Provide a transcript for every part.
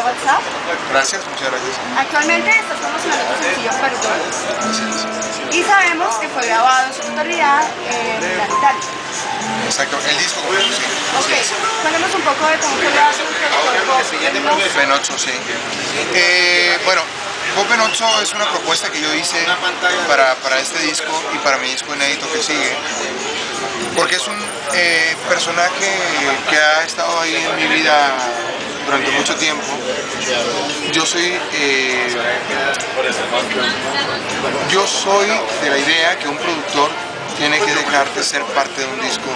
de WhatsApp. Gracias, muchas gracias. Actualmente estás promocionando tu sencillo Perdón. Y sabemos que fue grabado en su totalidad en Milán, Italia. Exacto, el disco como sí. Ok, cuéntanos un poco de cómo fue grabado tu productor Ben 8, sí. Eh, bueno, Pop en 8 es una propuesta que yo hice para, para este disco y para mi disco inédito que sigue. Porque es un eh, personaje que ha estado ahí en mi vida durante mucho tiempo. Yo soy, eh, yo soy de la idea que un productor tiene que dejarte ser parte de un disco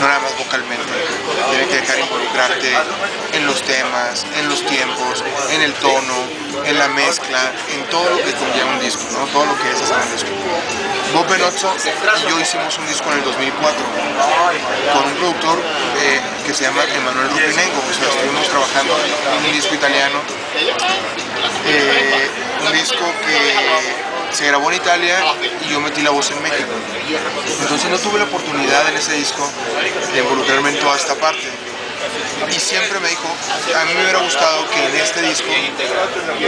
no nada más vocalmente, tiene que dejar involucrarte en los temas, en los tiempos, en el tono, en la mezcla, en todo lo que conlleva un disco, ¿no? todo lo que es hacer un disco. Bob Benozzo y yo hicimos un disco en el 2004 con un productor eh, que se llama Emanuel Rupinengo, o sea, estuvimos trabajando en un disco italiano, eh, un disco que se grabó en Italia y yo metí la voz en México. Entonces no tuve la oportunidad en ese disco de involucrarme en toda esta parte y siempre me dijo, a mí me hubiera gustado que en este disco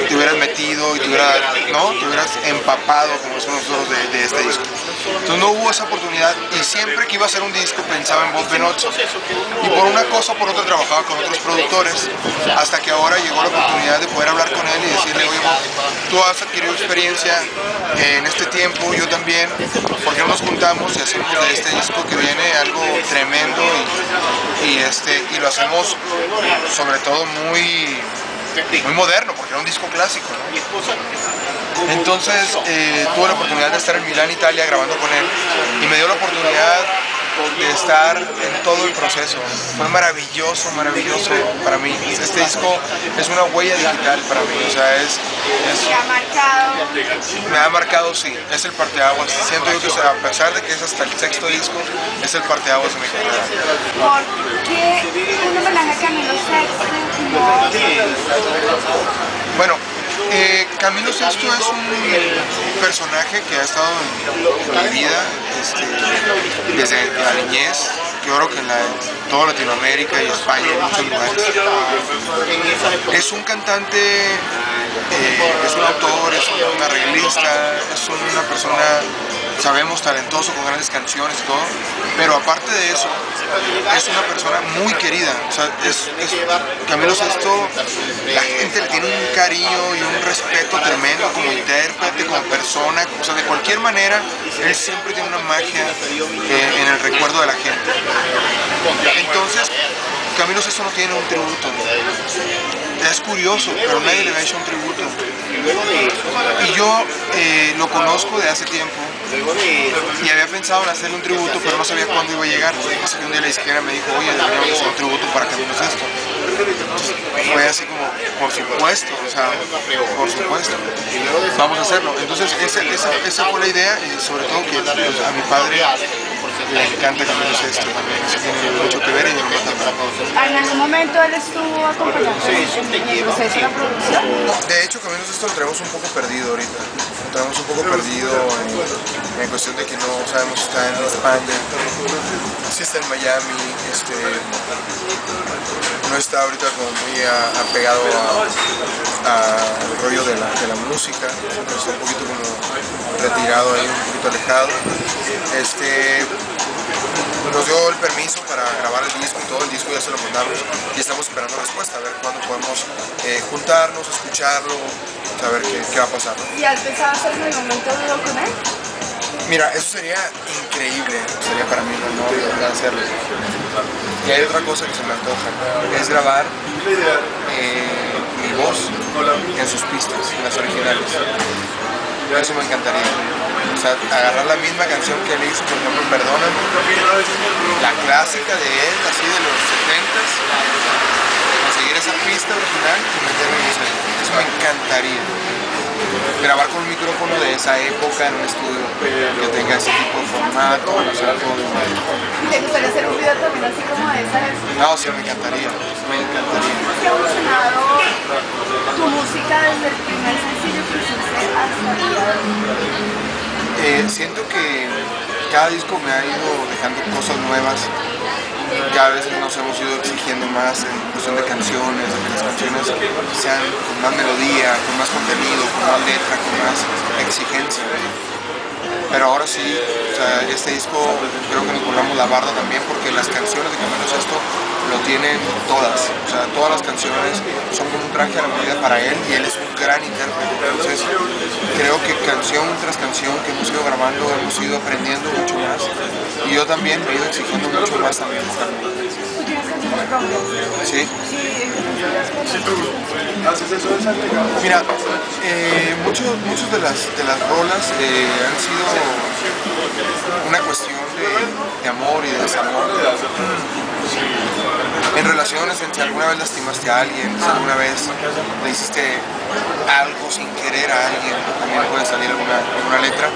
te hubieras metido y te hubieras, ¿no? te hubieras empapado, como decimos nosotros, de, este disco. Entonces no hubo esa oportunidad y siempre que iba a hacer un disco pensaba en Bob Benozzo. Y por una cosa o por otra trabajaba con otros productores, hasta que ahora llegó la oportunidad de poder hablar con él decirle, oye, tú has adquirido experiencia en este tiempo, yo también, ¿por qué no nos juntamos y hacemos de este disco que viene algo tremendo y, este, y lo hacemos sobre todo muy, muy moderno, porque era un disco clásico. Entonces eh, tuve la oportunidad de estar en Milán, Italia, grabando con él, y me dio la oportunidad de estar en todo el proceso. Fue maravilloso, maravilloso para mí. Este disco es una huella digital para mí, o sea, es... ¿Me ha marcado? Me ha marcado, sí, es el parteaguas. Siento yo que a pesar de que es hasta el sexto disco, es el parteaguas de mi carrera. ¿Por qué un homenaje a Camilo VI? Bueno, eh, Camilo VI es un personaje que ha estado en, mi vida este, desde la niñez, yo creo que en toda Latinoamérica y España, en muchos lugares. Es un cantante, eh, es un autor, es un arreglista, es una persona sabemos, talentoso, con grandes canciones y todo, pero aparte de eso, es una persona muy querida. O sea, Camilo Sesto, la gente le tiene un cariño y un respeto tremendo como intérprete, como persona, o sea, de cualquier manera, él siempre tiene una magia eh, en el recuerdo de la gente. Entonces, Camilo Sesto no tiene un tributo. Es curioso, pero nadie le ha hecho un tributo. Y yo eh, lo conozco de hace tiempo y había pensado en hacerle un tributo, pero no sabía cuándo iba a llegar. Así que un día la izquierda me dijo, oye, deberíamos hacer un tributo para Camilo Sesto. fue así como, por supuesto, o sea, por supuesto, vamos a hacerlo. Entonces esa, esa, esa fue la idea y sobre todo que pues, a mi padre le encanta Camilo Sesto también, eso tiene mucho que ver y me ¿En algún momento él estuvo acompañando en el proceso de la producción? De hecho, Camilo Sesto lo traemos un poco perdido ahorita, lo traemos un poco perdido en, en, cuestión de que no sabemos si está en España, si está en Miami, este, no está ahorita como muy apegado al rollo de la, de la música, está un poquito como retirado ahí, un poquito alejado. Y estamos esperando respuesta, a ver cuándo podemos eh, juntarnos, escucharlo, saber qué, qué va a pasar. ¿Y has pensado hacer en el momento duro con él? Mira, eso sería increíble, sería para mí un honor hacerlo. Y hay otra cosa que se me antoja, es grabar eh, mi voz en sus pistas, en las originales. Eso me encantaría. Sea, agarrar la misma canción que él hizo, por ejemplo, Perdóname, la clásica de él, así de los 70s, conseguir esa pista original y meterme en eso. Eso me encantaría. Grabar con un micrófono de esa época en un estudio que tenga ese tipo de formato, o sea, todo. ¿Te gustaría hacer un video también así como de esa época? No, sí, me encantaría, me encantaría. ¿Cómo ha evolucionado tu música desde el primer sencillo que hiciste hasta el día de hoy? Siento que cada disco me ha ido dejando cosas nuevas ya a veces nos hemos ido exigiendo más en cuestión de canciones, de que las canciones sean con más melodía, con más contenido, con más letra, con más exigencia. Pero ahora sí, este disco creo que nos volvamos la barda también porque las canciones de Camino Esto lo tienen todas. O sea, todas las canciones son como un traje a la medida para él y él es un gran intérprete. Entonces, creo que canción tras canción que hemos grabando hemos ido aprendiendo mucho más y yo también me he ido exigiendo mucho más también Sí. Mira, eh, muchos de las, de las rolas eh, han sido una cuestión de, amor y de desamor. En relaciones, en si alguna vez lastimaste a alguien, si alguna vez le hiciste algo sin querer a alguien, también puede salir alguna, alguna letra.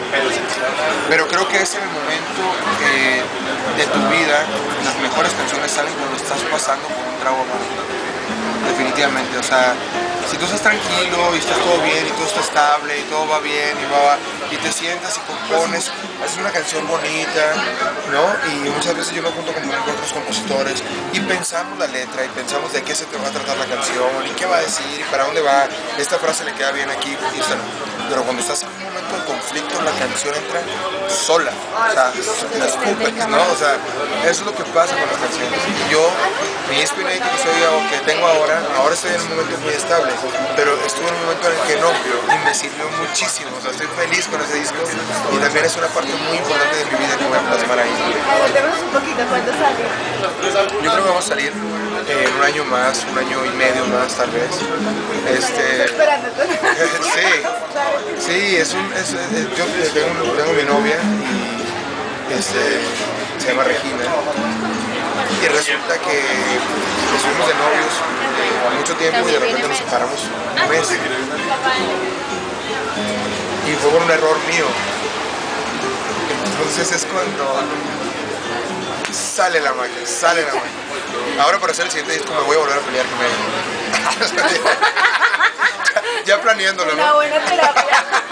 Pero creo que es el momento eh, de tu vida, las mejores canciones salen cuando estás pasando por un trago Definitivamente, o sea, si tú estás tranquilo y estás todo bien y todo está estable y todo va bien y, va, y te sientas y compones, haces una canción bonita, ¿no? Y muchas veces yo me junto con, otros compositores y pensamos la letra y pensamos de qué se te va a tratar la canción y qué va a decir y para dónde va, esta frase le queda bien aquí y esta Pero cuando estás en un momento de conflicto, la canción entra sola, o sea, la escupes, ¿no? O sea, eso es lo que pasa con las canciones. Yo, mi disco que, soy, que tengo ahora, ahora estoy en un momento muy estable pero estuve en un momento en el que no, y me sirvió muchísimo, o sea, estoy feliz con ese disco, y también es una parte muy importante de mi vida que voy a plasmar ahí. un poquito, ¿cuándo sale? Yo creo que vamos a salir en un año más, un año y medio más tal vez. Este, sí, sí, es un, es, yo tengo, tengo mi novia y este, se llama Regina y resulta que estuvimos de novios mucho tiempo y de repente nos separamos un mes. Y fue por un error mío. Entonces es cuando sale la magia, sale la magia. Ahora para hacer el siguiente disco me voy a volver a pelear con ella. ya, ya planeándolo, ¿no? Una buena terapia.